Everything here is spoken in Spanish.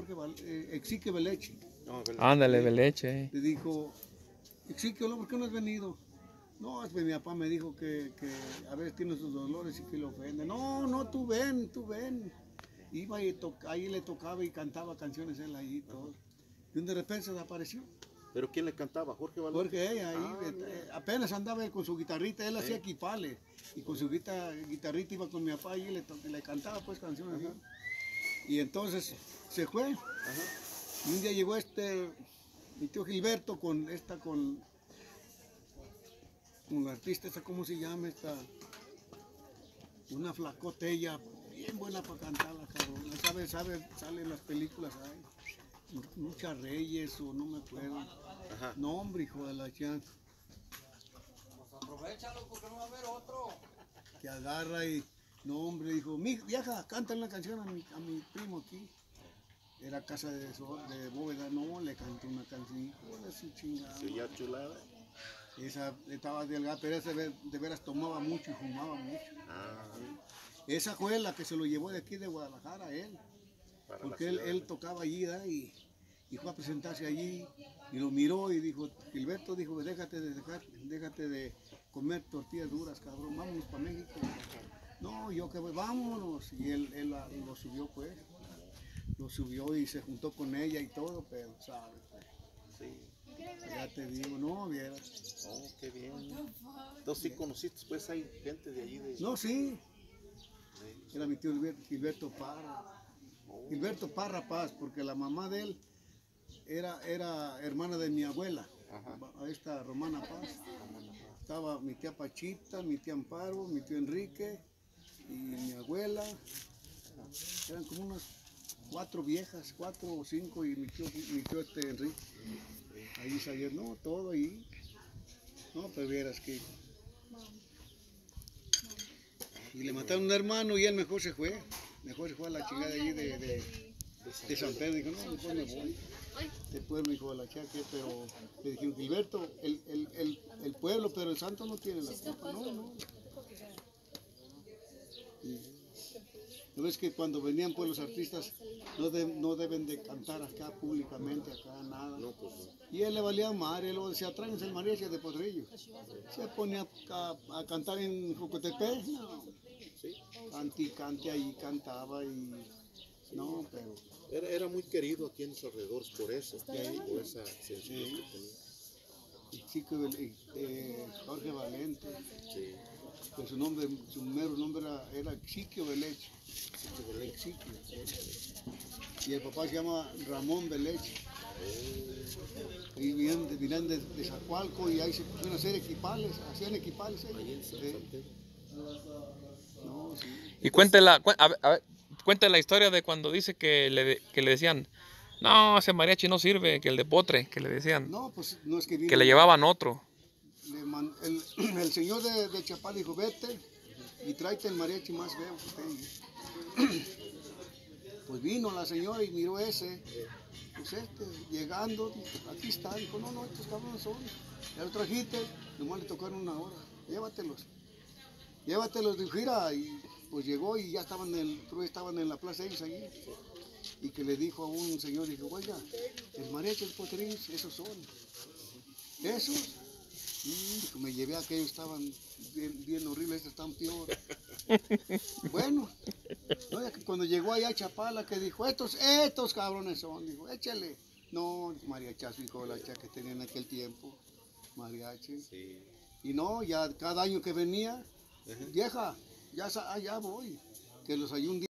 Jorge Val- eh, Exique Belechi. No, ¿verdad? Ándale, Beleche. Le dijo, Exique, ¿por qué no has venido? No, es que mi papá me dijo que, que a veces tiene sus dolores y que le ofende. No, no, tú ven, tú ven. Iba y ahí le tocaba y cantaba canciones él ahí y todo. Y de repente se desapareció. ¿Pero quién le cantaba? Jorge Valente. Porque ella ahí Ah, eh, eh, apenas andaba él con su guitarrita, él hacía equipales. Y con su guita- guitarrita iba con mi papá y le, le cantaba pues canciones. ¿no? Y entonces se fue. Y un día llegó este, mi tío Gilberto con esta, con, con la artista, esta, ¿cómo se llama esta? Una flacotella, bien buena para cantarla, cabrón. Sabe, sabe, sale en las películas ahí. Muchas Reyes o no me acuerdo. Ajá. No, hombre, hijo de la chan. Que agarra y, no, hombre, dijo, mi vieja, canta una canción a mi, a mi primo aquí. Era casa de, so- de bóveda, no, le cantó una canción, hijo de su chingada. Ya chulada. Esa estaba delgada, pero esa de, de veras tomaba mucho y fumaba mucho. Ah, Esa fue la que se lo llevó de aquí de Guadalajara, él. para Porque él, él tocaba allí ¿verdad? y, y fue a presentarse allí y lo miró y dijo, Gilberto dijo, déjate de, dejar, déjate de comer tortillas duras, cabrón, vámonos para México. No, yo que voy, vámonos. Y él, él la- lo subió pues, lo subió y se juntó con ella y todo, pero, ¿sabes? Sí. ya te digo, no, vieras. Oh, qué bien. Entonces sí conociste, pues hay gente de allí de... No, sí, era mi tío Gilberto, Parra. Gilberto Parra Paz, porque la mamá de él era, era hermana de mi abuela, Ajá. esta Romana Paz. Estaba mi tía Pachita, mi tía Amparo, mi tío Enrique y mi abuela. Eran como unas cuatro viejas, cuatro o cinco, y mi tío, este Enrique. Ahí salió, no, todo ahí. No, pero vieras que. Y le mataron un hermano y él mejor se fue. Mejor se fue a la chingada allí de, de, San Pedro. Dijo, no, mejor me voy. El pueblo, hijo de la chaque, pero le dijeron, Gilberto, el, el, el, el pueblo, pero el santo no tiene la culpa. No, no. ¿No ves que cuando venían pues los artistas no, de- no deben de cantar acá públicamente, acá nada? No, pues no. Y él le valía mar, él decía, tráiganse el mariachi de Potrillo. Se ponía a, a cantar en Jocotepec, no. Sí. Cante y cante ahí, cantaba y... No, pero... Era, era muy querido aquí en los alrededores por eso, por esa sencillez que tenía. el chico del- eh, Jorge Valente, Sí. Su nombre, su mero nombre era, era Xiquio Beleche. Xiquio. Y el papá se llama Ramón Beleche. Y vinieron, de- vinieron de, de Zacualco y ahí se pusieron a hacer equipales, hacían equipales ellos. Eh, no, sí. Y cuéntela, cu- a ver, a ver, cuente la historia de cuando dice que le, de- que le decían, no, ese mariachi no sirve, que el de potre, que le decían, No, pues no es que vino. que le llevaban otro. el, señor de, de Chapal dijo, vete y tráete el mariachi más feo que tenga. Pues vino la señora y miró ese, pues este, llegando, aquí está, dijo, no, no, estos cabrones son. Ya lo trajiste, nomás le tocaron una hora, llévatelos. Llévatelos, dijo, gira, y pues llegó y ya estaban en, el, estaban en la plaza ellos allí. Y que le dijo a un señor, dijo, oiga, el mariachi, el potrillos, esos son. ¿Esos? Me llevé a aquellos, estaban bien, bien horribles, estos están peor. bueno, no, cuando llegó allá a Chapala, que dijo, estos, estos cabrones son, dijo, échale. No, mariachazo, hijo de la cha que tenía en aquel tiempo, mariachi. Sí. Y no, ya cada año que venía, vieja, ya, ya voy, que los hay un día.